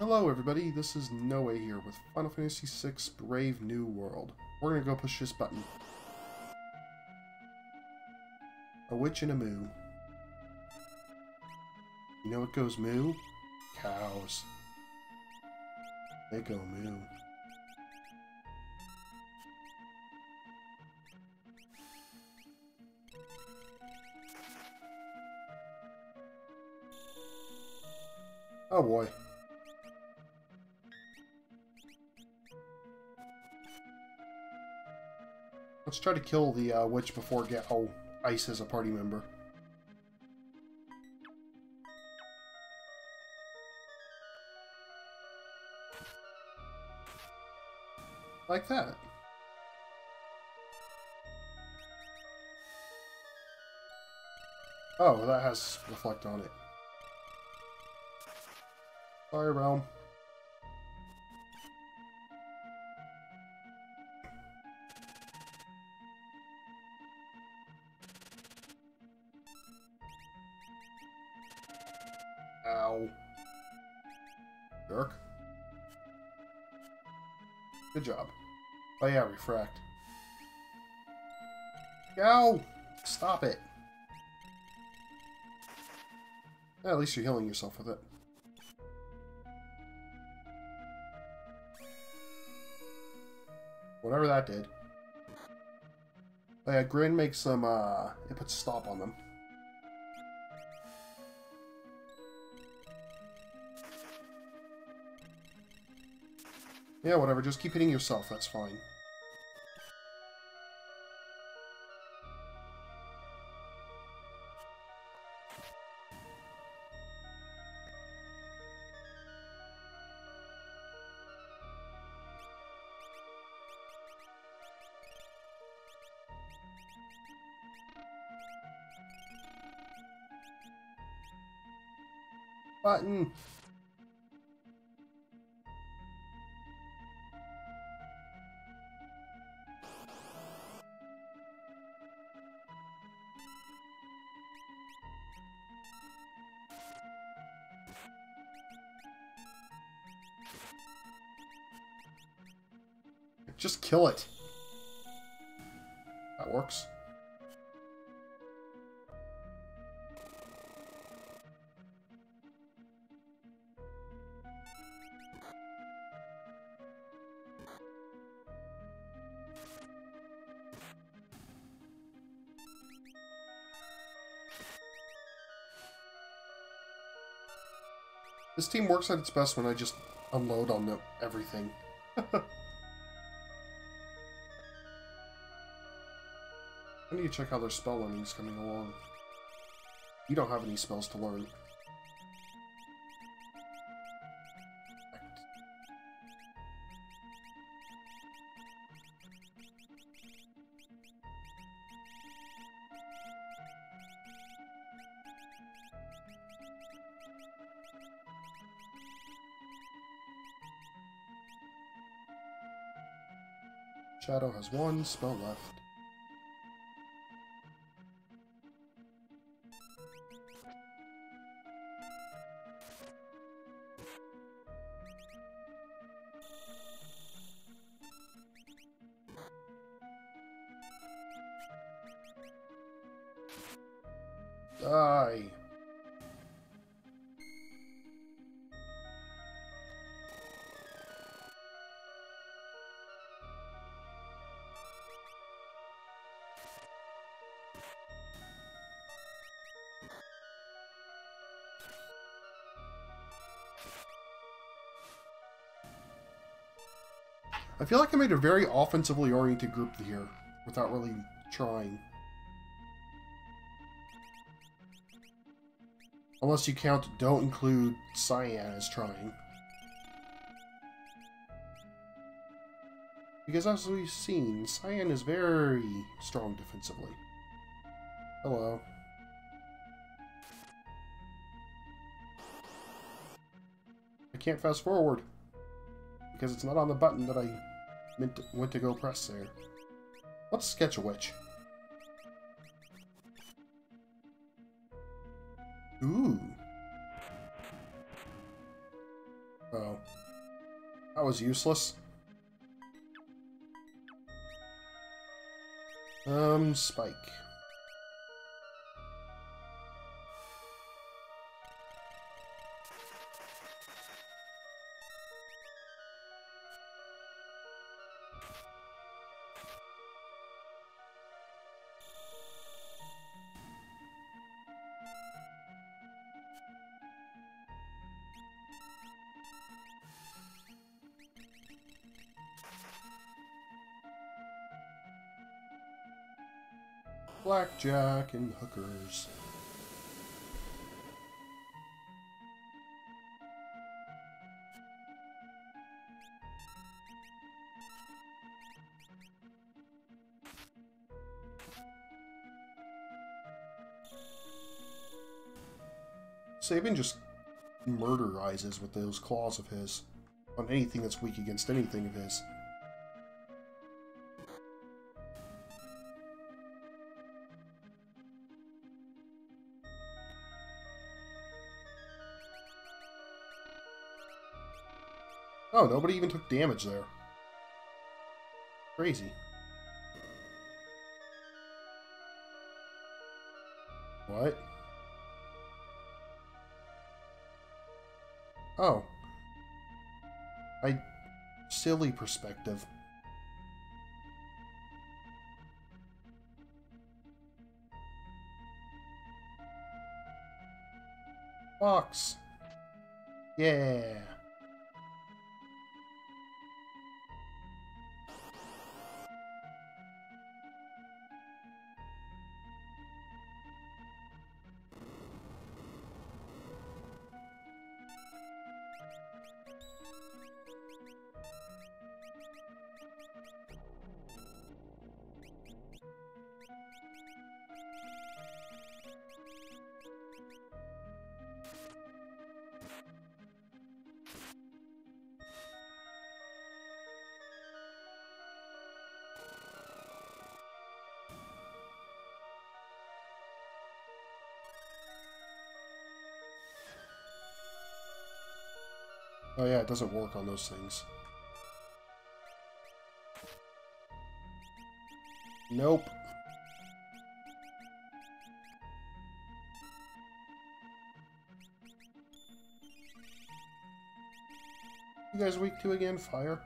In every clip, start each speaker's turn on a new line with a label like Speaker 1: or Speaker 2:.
Speaker 1: Hello everybody, this is Noe here with Final Fantasy VI Brave New World. We're gonna go push this button. A witch and a moo. You know what goes moo? Cows. They go moo. Oh boy. Let's try to kill the uh, witch before get oh Ice is a party member. Like that. Oh, that has reflect on it. Sorry, Relm. Ow. Jerk. Good job. Oh yeah, refract. Ow! Stop it. Yeah, at least you're healing yourself with it. Whatever that did. Oh yeah, Grin makes some, uh, it puts stop on them. Yeah, whatever, just keep hitting yourself, that's fine. Button! Kill it. That works. This team works at its best when I just unload on everything. I need to check how their spell learning is coming along. You don't have any spells to learn. Shadow has one spell left. I feel like I made a very offensively oriented group here without really trying. Unless you count don't include Cyan as trying. Because as we've seen, Cyan is very strong defensively. Hello. I can't fast forward because it's not on the button that I meant to, went to go press there. Let's sketch a witch. Ooh. Oh. That was useless. Um, Spike. Blackjack and hookers. Sabin just murderizes with those claws of his on anything that's weak against anything of his. Oh, nobody even took damage there. Crazy. What? Oh. I... Silly perspective. Box. Yeah. you Oh yeah, it doesn't work on those things. Nope. You guys weak to again? Fire?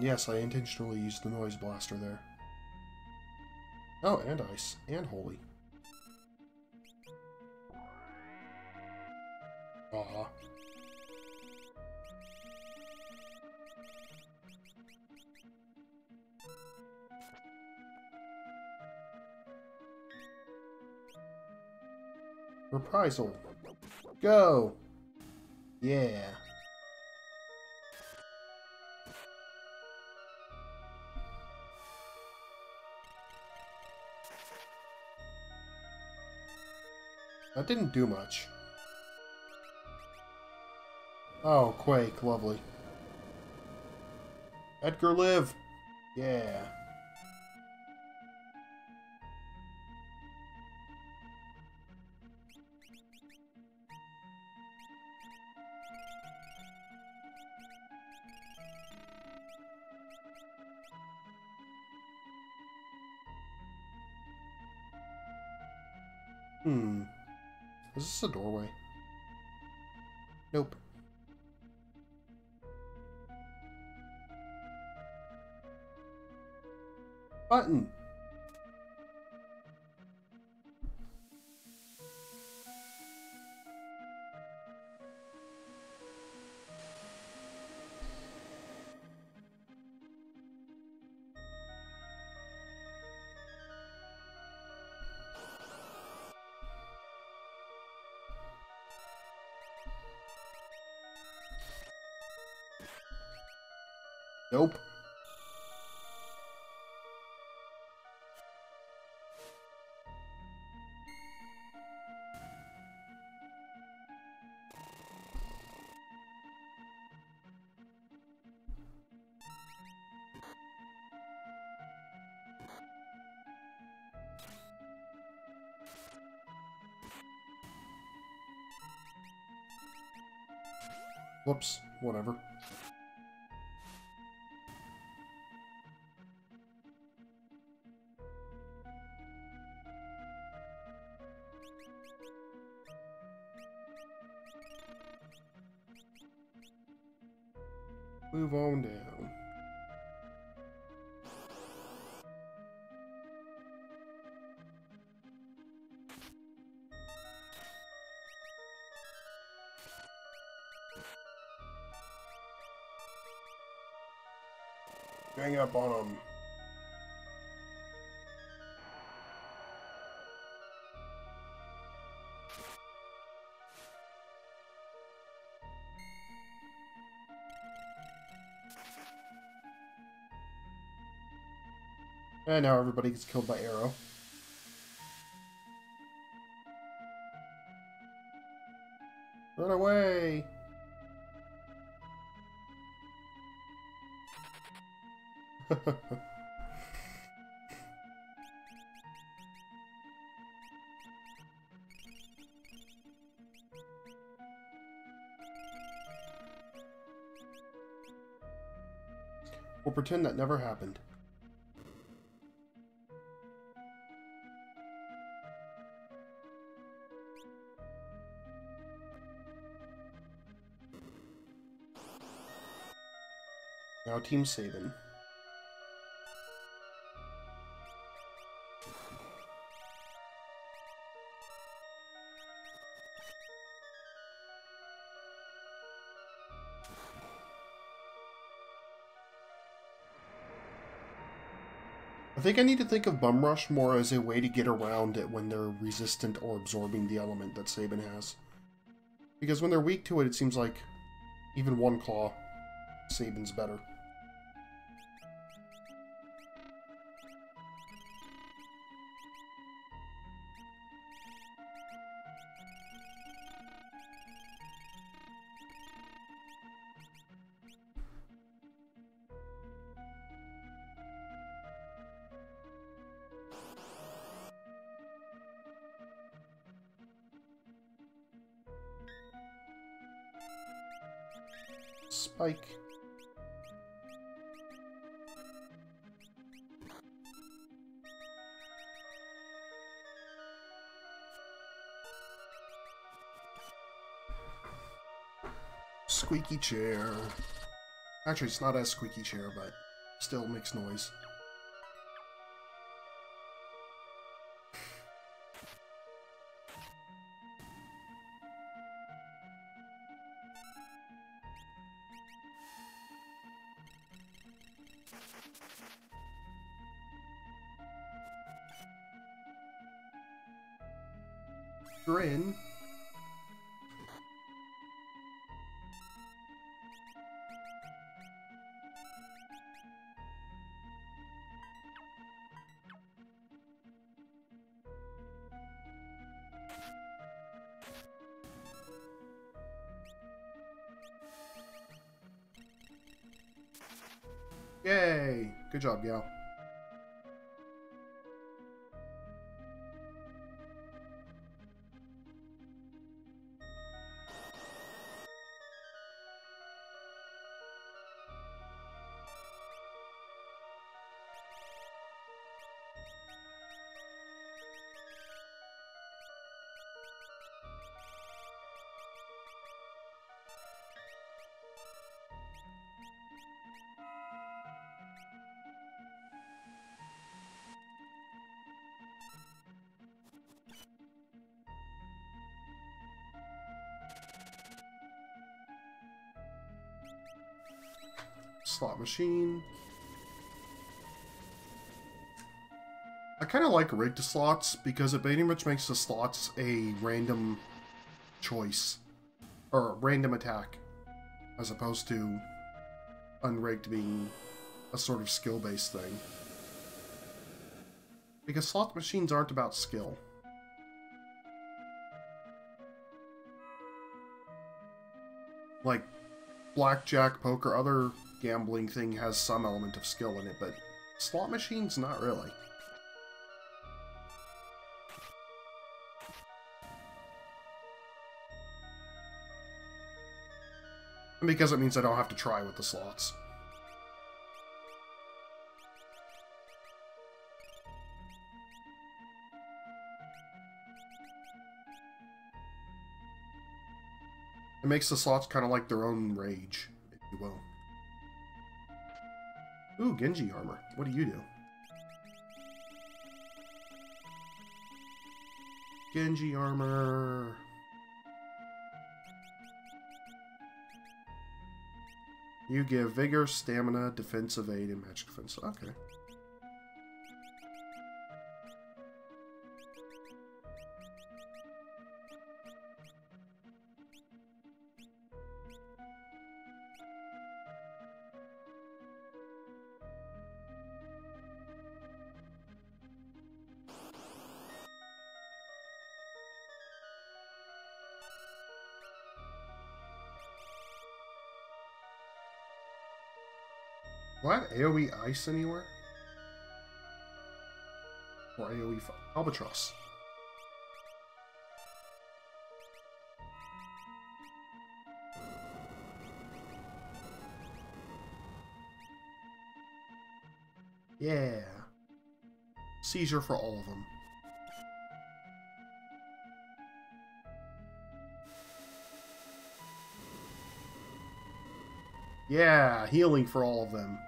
Speaker 1: Yes, I intentionally used the noise blaster there. Oh, and ice. And holy. Aw. Reprisal. Go! Yeah. That didn't do much. Oh, Quake, lovely. Edgar live! Yeah. Hmm. Is this a doorway? Nope. Button. Nope. Whoops, whatever. Move on down. Gang up on them. And now everybody gets killed by arrow. Run away! we'll pretend that never happened. Now Team Sabin. I think I need to think of Bum Rush more as a way to get around it when they're resistant or absorbing the element that Sabin has. Because when they're weak to it, it seems like even one claw, Sabin's better. Spike. Squeaky chair. Actually, it's not as squeaky chair, but still makes noise. Grin. Good job, Gal. Slot machine. I kind of like rigged slots because it pretty much makes the slots a random choice or a random attack as opposed to unrigged being a sort of skill-based thing. Because slot machines aren't about skill. Like blackjack, poker, other gambling thing has some element of skill in it, but slot machines, not really. And because it means I don't have to try with the slots. It makes the slots kind of like their own rage, if you will. Ooh, Genji armor. What do you do? Genji armor. You give vigor, stamina, defensive aid, and magic defense. Okay. Do I have AoE Ice anywhere? Or AoE Albatross? Yeah. Seizure for all of them. Yeah, healing for all of them.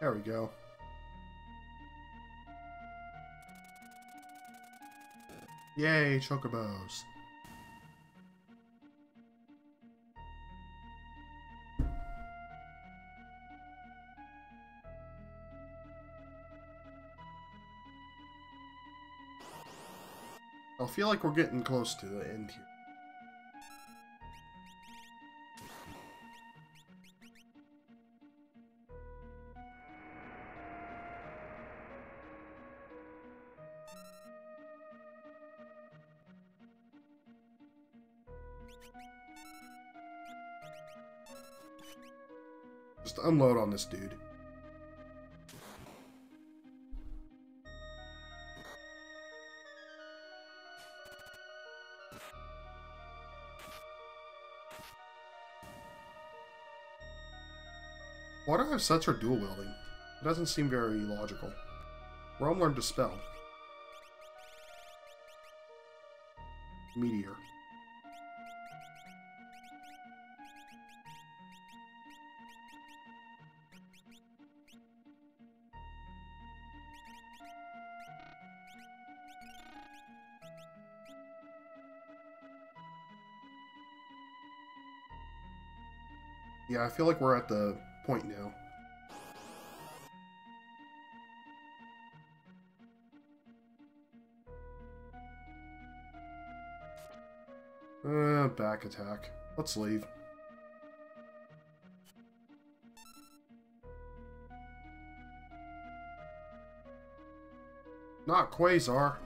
Speaker 1: There we go. Yay, chocobos. I feel like we're getting close to the end here. Just unload on this dude. Why do I have sets for dual wielding? It doesn't seem very logical. Relm learned to spell. Meteor. Yeah, I feel like we're at the point now. Uh, back attack. Let's leave. Not Quasar.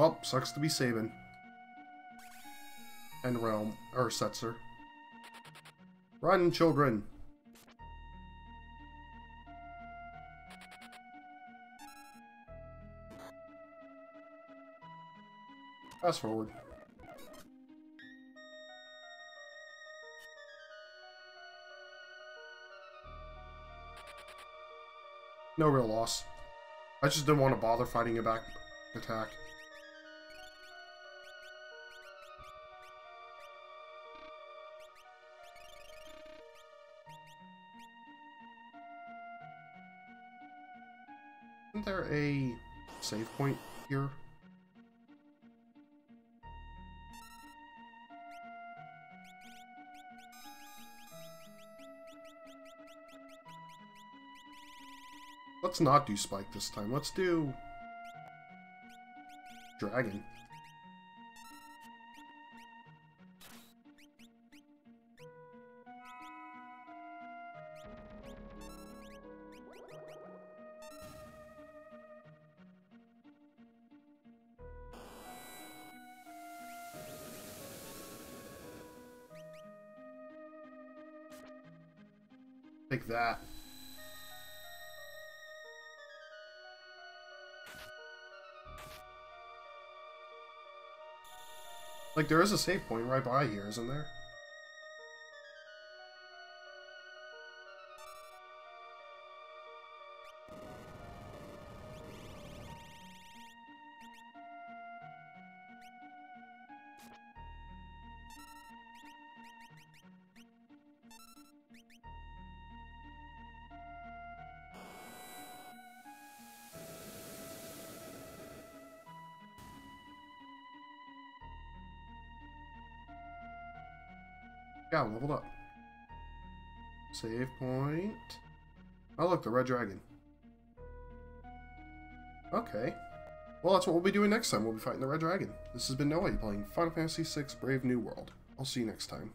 Speaker 1: Well, sucks to be Sabin. And Relm, or Setzer. Run, children! Fast forward. No real loss. I just didn't want to bother fighting a back attack. A save point here? Let's not do Spike this time. Let's do... Dragon. That. Like, there is a save point right by here, isn't there? Yeah, leveled up. Save point. Oh, look, the red dragon. Okay. Well, that's what we'll be doing next time. We'll be fighting the red dragon. This has been Noah playing Final Fantasy VI Brave New World. I'll see you next time.